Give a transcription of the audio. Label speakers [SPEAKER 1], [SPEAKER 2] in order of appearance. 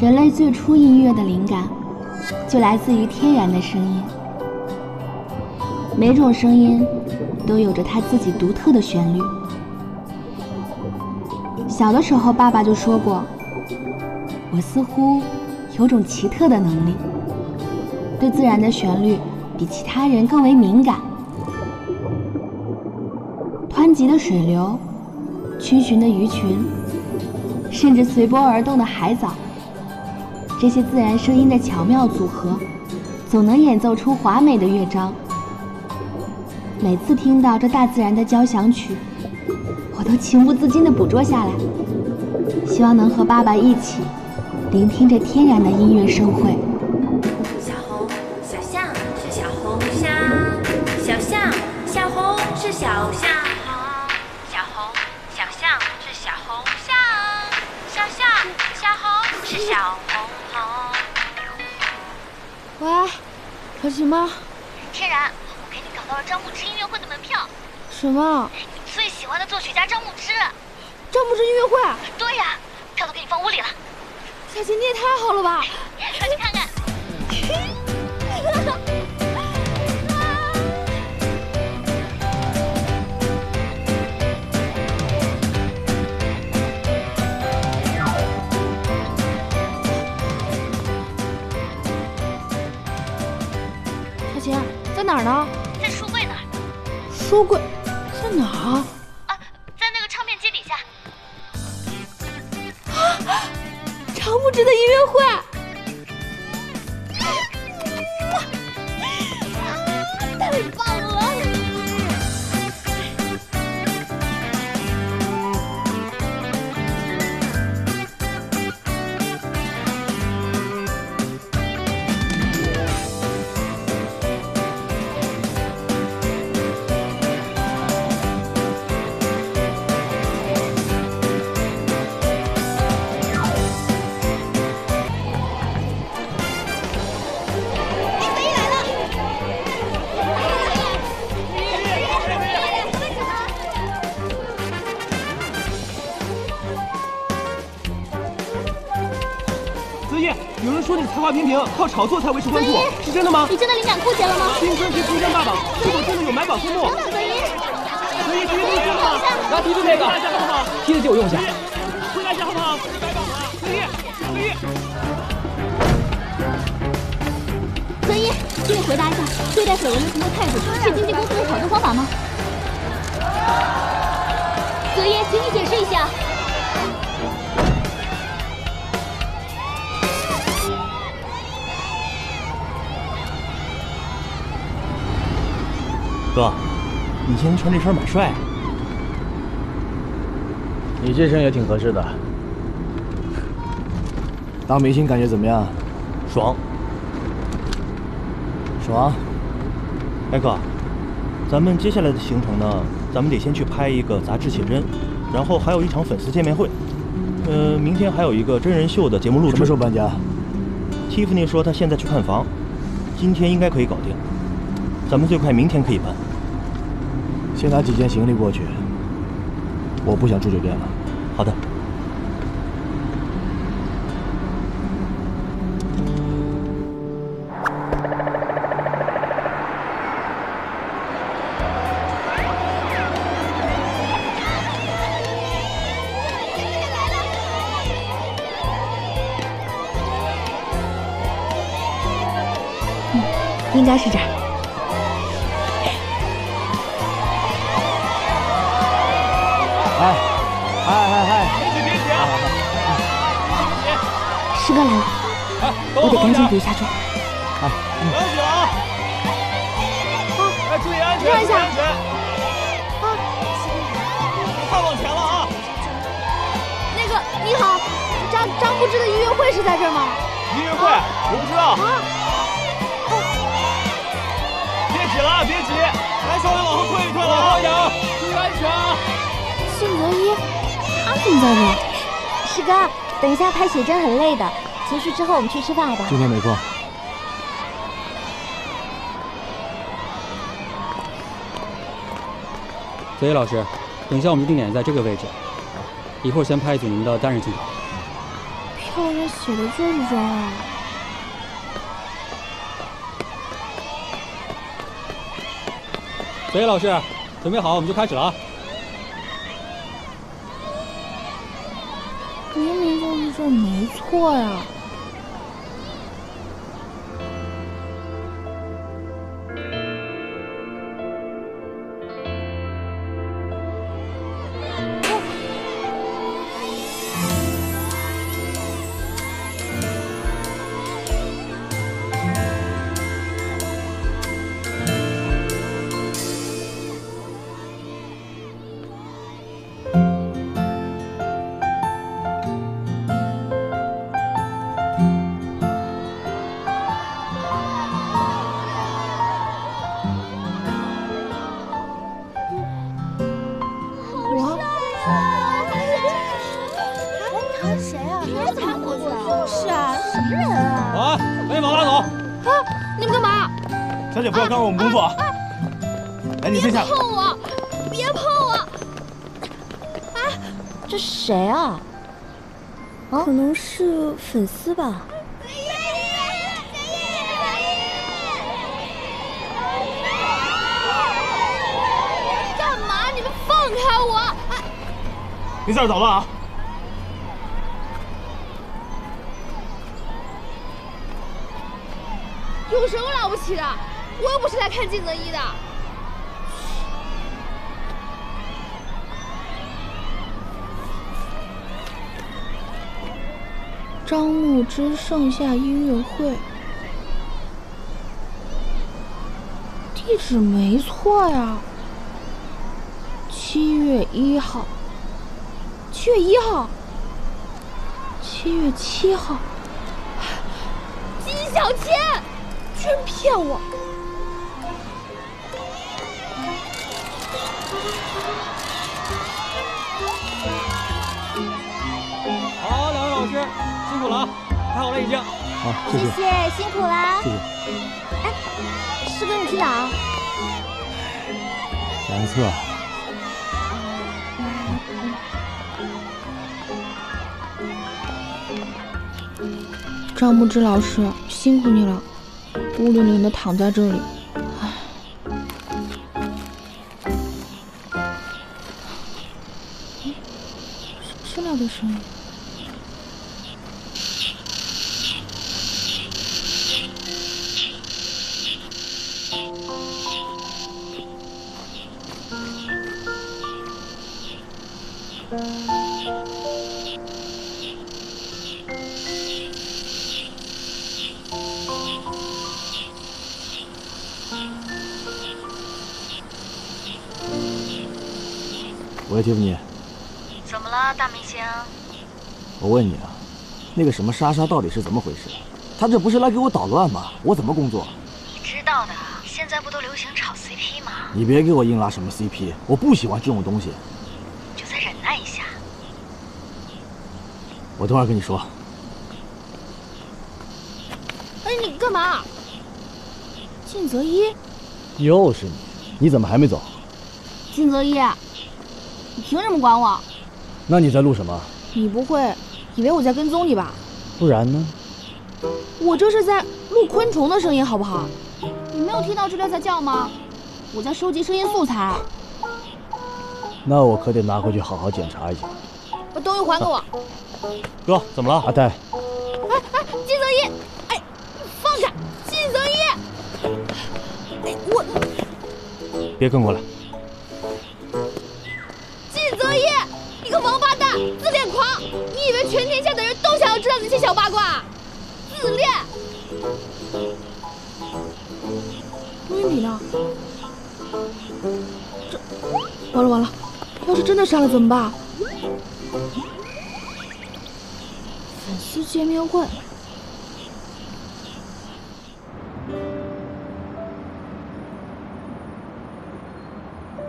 [SPEAKER 1] 人类最初音乐的灵感，就来自于天然的声音。每种声音都有着它自己独特的旋律。小的时候，爸爸就说过，我似乎有种奇特的能力，对自然的旋律比其他人更为敏感。湍急的水流，逡巡的鱼群，甚至随波而动的海藻。这些自然声音的巧妙组合，总能演奏出华美的乐章。每次听到这大自然的交响曲，我都情不自禁地捕捉下来，希望能和爸爸一起聆听着天然的音乐盛会。
[SPEAKER 2] 小红小象是小红象，小象小红是小象，小红小象是小红象，小象小红是小红。
[SPEAKER 3] 喂，可行吗？
[SPEAKER 4] 天然，我给你搞到了张牧之音乐会的门票。
[SPEAKER 3] 什么？
[SPEAKER 4] 喜欢的作曲家张牧之。
[SPEAKER 3] 张牧之音乐会？
[SPEAKER 4] 对呀，票都给你放屋里了。
[SPEAKER 3] 小琴，你也太好了吧！
[SPEAKER 4] 快去看看。
[SPEAKER 3] 在哪儿呢？
[SPEAKER 4] 在书柜那儿。
[SPEAKER 3] 书柜在哪儿？张牧之的音乐会！
[SPEAKER 5] 有人说你才华平平，靠炒作才维持关注，是真的吗？
[SPEAKER 4] 你真的灵感枯竭了吗？
[SPEAKER 5] 新专辑《出生爸爸》是否真的有买宝科目？
[SPEAKER 4] 可以，
[SPEAKER 5] 可以，可以，可以吗？
[SPEAKER 6] 拿梯子那个，
[SPEAKER 5] 大家好不好？
[SPEAKER 6] 梯子借我用一下。
[SPEAKER 5] 回答一下好不好？买宝了，可以，可以。
[SPEAKER 4] 泽一，请你回答一下，对待绯闻的态度是经纪公司的炒作方法吗？泽一，请你解释一下。
[SPEAKER 7] 哥，你今天穿这身蛮帅。
[SPEAKER 8] 你这身也挺合适的。当明星感觉怎么样？
[SPEAKER 7] 爽。
[SPEAKER 8] 爽。
[SPEAKER 7] 哎哥，咱们接下来的行程呢？咱们得先去拍一个杂志写真，然后还有一场粉丝见面会。呃，明天还有一个真人秀的节目录制。
[SPEAKER 8] 什么时候搬家
[SPEAKER 7] ？Tiffany 说她现在去看房，今天应该可以搞定。咱们最快明天可以搬。
[SPEAKER 8] 先拿几件行李过去，我不想住酒店了。
[SPEAKER 7] 好的。
[SPEAKER 1] 应该是这儿。师哥来了，我得赶紧补一下妆。
[SPEAKER 5] 哎，不要紧啊！哎，注意安全，
[SPEAKER 3] 让一下。
[SPEAKER 5] 安全。啊！太往前了啊！
[SPEAKER 3] 那个，你好，张张牧之的音乐会是在这儿吗？
[SPEAKER 5] 音乐会？我不知道。
[SPEAKER 3] 啊！
[SPEAKER 5] 别挤了，别挤！来，稍微往后退一退了
[SPEAKER 6] 啊！注意安全啊！
[SPEAKER 1] 宋泽一，他怎么在这？
[SPEAKER 3] 是
[SPEAKER 4] 师哥，等一下拍写真很累的，结束之后我们去吃饭好不好？
[SPEAKER 8] 今天没空。
[SPEAKER 5] 泽野老师，等一下我们的定点在这个位置，一会儿先拍一组您的单人镜头。
[SPEAKER 3] 漂亮写的就是这啊。
[SPEAKER 5] 泽野老师，准备好，我们就开始了啊！
[SPEAKER 3] 明明就是这没错呀。
[SPEAKER 5] 保安，把你往拉走！
[SPEAKER 3] 啊！你们干嘛？
[SPEAKER 7] 小姐不要干扰我们工作啊！来，你先下。
[SPEAKER 3] 碰我！别碰我！
[SPEAKER 4] 这谁啊？可能是粉丝吧。
[SPEAKER 3] 干嘛？你们放开我！哎，
[SPEAKER 7] 别在这儿捣乱啊！
[SPEAKER 3] 有什么了不起的？我又不是来看金泽一的。张牧之盛夏音乐会，地址没错呀。七月一号，七月一号，七月七号，金小千。居然骗我！
[SPEAKER 5] 好，两位老师辛苦了啊，拍好了已经。
[SPEAKER 8] 好，谢谢。
[SPEAKER 4] 谢，辛苦了。
[SPEAKER 8] 谢谢。
[SPEAKER 4] 哎，师哥你去哪儿？
[SPEAKER 8] 南侧。
[SPEAKER 3] 张牧之老师，辛苦你了，孤零零的躺在这里，
[SPEAKER 8] 喂，蒂芙尼，
[SPEAKER 2] 怎么了，大明星？
[SPEAKER 8] 我问你啊，那个什么莎莎到底是怎么回事？她这不是来给我捣乱吗？我怎么工作？
[SPEAKER 2] 你知道的，现在不都流行炒 CP 吗？
[SPEAKER 8] 你别给我硬拉什么 CP，我不喜欢这种东西。
[SPEAKER 2] 就再忍耐一下。
[SPEAKER 8] 我等会儿跟你说。
[SPEAKER 3] 哎，你干嘛？靳泽一，
[SPEAKER 8] 又是你，你怎么还没走？
[SPEAKER 1] 金泽一，你凭什么管我？
[SPEAKER 8] 那你在录什么？
[SPEAKER 3] 你不会以为我在跟踪你吧？
[SPEAKER 8] 不然呢？
[SPEAKER 3] 我这是在录昆虫的声音，好不好？
[SPEAKER 1] 你没有听到知了在叫吗？我在收集声音素材。
[SPEAKER 8] 那我可得拿回去好好检查一下。
[SPEAKER 3] 把东西还给我！
[SPEAKER 7] 哥，怎么了？
[SPEAKER 8] 阿呆，
[SPEAKER 3] 哎哎，金泽一，哎，放开！金泽一，哎，我
[SPEAKER 7] 别跟过来。
[SPEAKER 3] 小八卦？自恋！录音笔呢？这完了完了，要是真的删了怎么办？粉丝见面会，